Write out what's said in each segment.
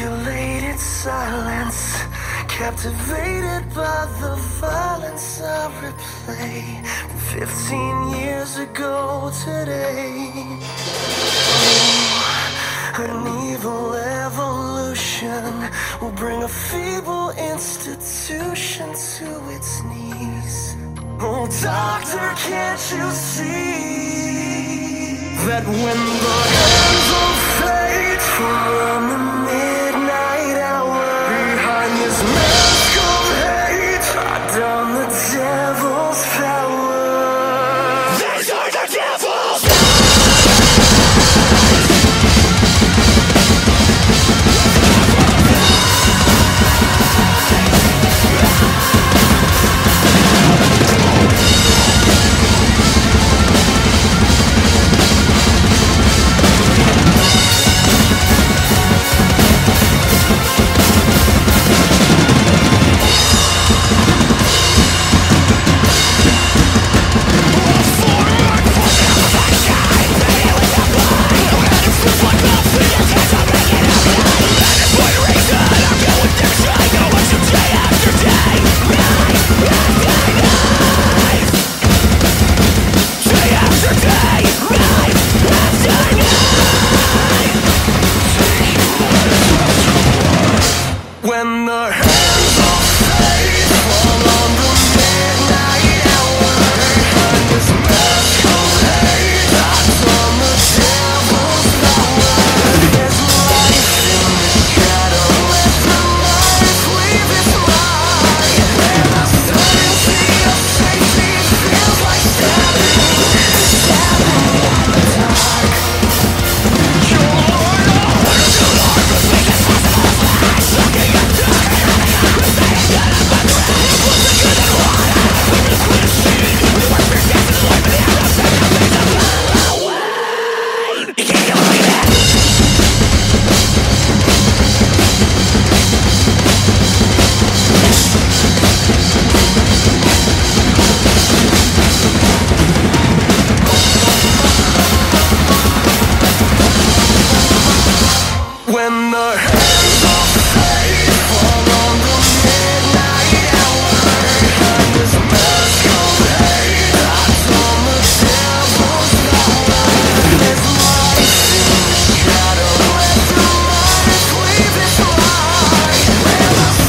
Calculated silence, captivated by the violence I replay. Fifteen years ago today, oh, an evil evolution will bring a feeble institution to its knees. Oh, doctor, can't you see that when the When the hands of fate fall on the midnight hour this don the devil's life shadow, light its light.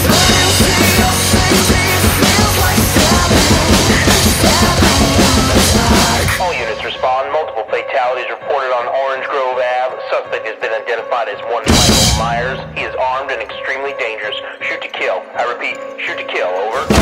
The certainty of safety feels like stabbing, stabbing in the dark. All units respond. Multiple fatalities reported on Orange Grove Ave. Suspect has been identified as one. He is armed and extremely dangerous. Shoot to kill. I repeat, shoot to kill. Over.